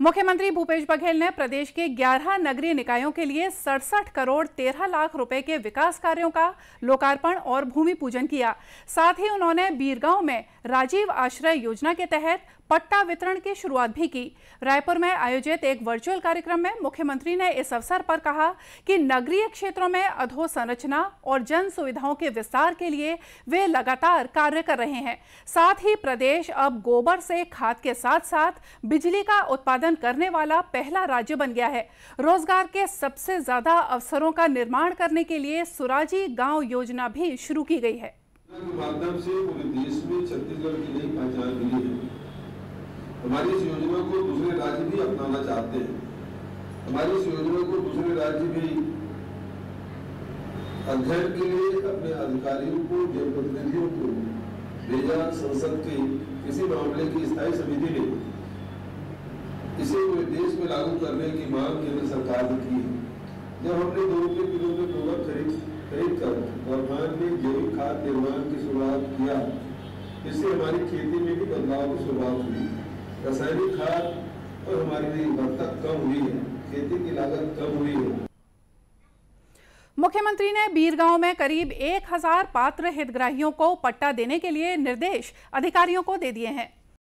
मुख्यमंत्री भूपेश बघेल ने प्रदेश के 11 नगरीय निकायों के लिए सड़सठ करोड़ 13 लाख रुपए के विकास कार्यों का लोकार्पण और भूमि पूजन किया। साथ ही उन्होंने बीरगांव में राजीव आश्रय योजना के तहत पट्टा वितरण की शुरुआत भी की। रायपुर में आयोजित एक वर्चुअल कार्यक्रम में मुख्यमंत्री ने इस अवसर पर कहा कि नगरीय क्षेत्रों में अधोसंरचना और जन सुविधाओं के विस्तार के लिए वे लगातार कार्य कर रहे हैं। साथ ही प्रदेश अब गोबर से खाद के साथ साथ बिजली का उत्पादन करने वाला पहला राज्य बन गया है। रोज़गार के सबसे ज़्यादा अवसरों का निर्माण करने के लिए सुराजी गाँव योजना भी शुरू की गई है। छत्तीसगढ़ है। हमारी इस योजना को दूसरे राज्य भी अपनाना चाहते हैं। हमारी इस योजना को दूसरे राज्य भी अध्ययन के लिए अपने अधिकारियों को, जनप्रतिनिधियों को भेजा, संसद के किसी मामले की स्थायी समिति ने। इसे पूरे देश में लागू करने की मांग केंद्र सरकार ने की है। जब हमने दो रुपये किलो में गोबर खरीद खरीद कर वर्तमान में जैविक खाद निर्माण की शुरुआत किया, इससे हमारी खेती में भी बदलाव की शुरुआत हुई। रासायनिक खाद और हमारी गुणवत्ता कम हुई है, खेती की लागत कम हुई है। मुख्यमंत्री ने बीरगांव में करीब 1000 पात्र हितग्राहियों को पट्टा देने के लिए निर्देश अधिकारियों को दे दिए हैं।